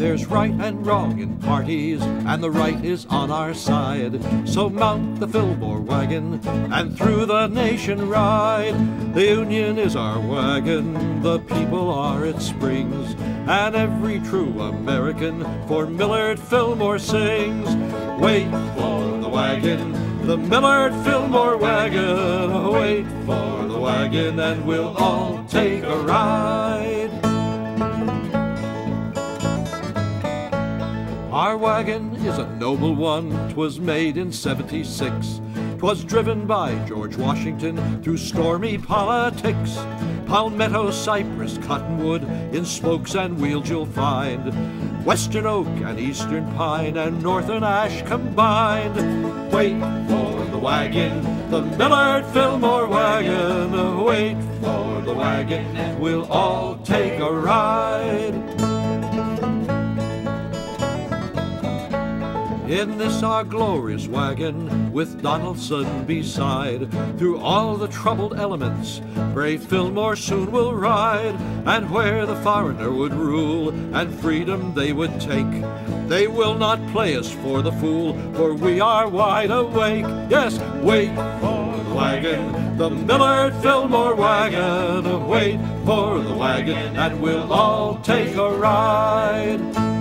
There's right and wrong in parties, and the right is on our side. So mount the Fillmore wagon and through the nation ride. The Union is our wagon, the people are its springs, and every true American for Millard Fillmore sings. Wait for the wagon, the Millard Fillmore wagon. Wait for the wagon, and we'll all take a ride. Our wagon is a noble one, 'twas made in 76. 'Twas driven by George Washington through stormy politics. Palmetto, cypress, cottonwood, in spokes and wheels you'll find. Western oak and eastern pine and northern ash combined. Wait for the wagon, the Millard Fillmore wagon. Wait for the wagon, we'll all take a ride. In this our glorious wagon, with Donelson beside, through all the troubled elements, brave Fillmore soon will ride. And where the foreigner would rule, and freedom they would take, they will not play us for the fool, for we are wide awake. Yes, wait for the wagon, the Millard Fillmore wagon. Wait for the wagon, and we'll all take a ride.